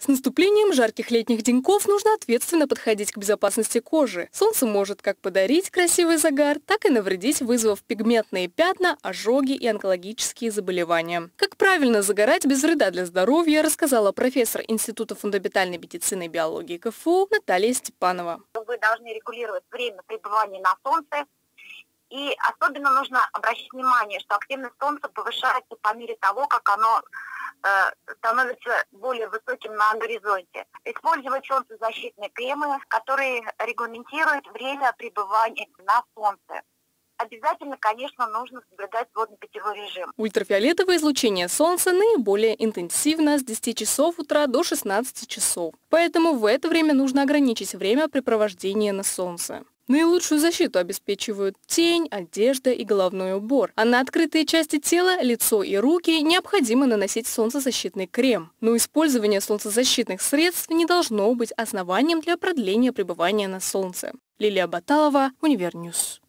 С наступлением жарких летних деньков нужно ответственно подходить к безопасности кожи. Солнце может как подарить красивый загар, так и навредить, вызвав пигментные пятна, ожоги и онкологические заболевания. Как правильно загорать без вреда для здоровья, рассказала профессор Института фундаментальной медицины и биологии КФУ Наталья Степанова. Вы должны регулировать время пребывания на солнце, и особенно нужно обращать внимание, что активность солнца повышается по мере того, как оно становится более высоким на горизонте. Использовать солнцезащитные кремы, которые регламентируют время пребывания на солнце. Обязательно, конечно, нужно соблюдать водно-питьевой режим. Ультрафиолетовое излучение солнца наиболее интенсивно с 10 часов утра до 16 часов. Поэтому в это время нужно ограничить время препровождения на солнце. Наилучшую защиту обеспечивают тень, одежда и головной убор. А на открытые части тела, лицо и руки необходимо наносить солнцезащитный крем. Но использование солнцезащитных средств не должно быть основанием для продления пребывания на солнце. Лилия Баталова, Универньюз.